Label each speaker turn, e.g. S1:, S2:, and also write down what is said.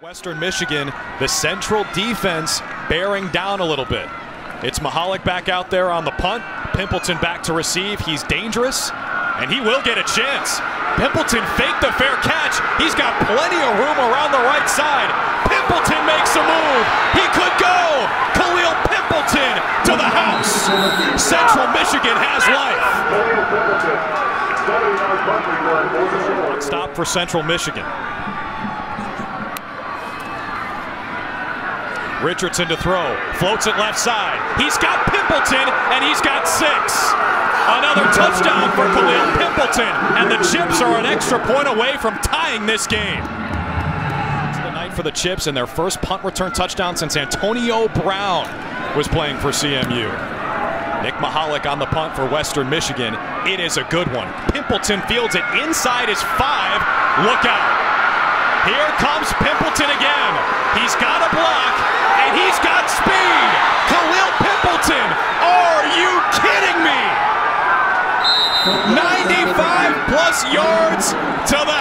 S1: Western Michigan, the central defense bearing down a little bit. It's Mihalic back out there on the punt. Pimpleton back to receive. He's dangerous, and he will get a chance. Pimpleton faked the fair catch. He's got plenty of room around the right side. Pimpleton makes a move. He could go. Kalil Pimpleton to the house. Central Michigan has life. Stop for Central Michigan. Richardson to throw, floats it left side. He's got Pimpleton, and he's got six. Another touchdown for Kalil Pimpleton, and the Chips are an extra point away from tying this game. It's the night for the Chips and their first punt return touchdown since Antonio Brown was playing for CMU. Nick Mihalic on the punt for Western Michigan. It is a good one. Pimpleton fields it inside his five. Look out. Here comes Pimpleton again. He's got a block, and he's got speed. Kalil Pimpleton, are you kidding me? 95 plus yards to the.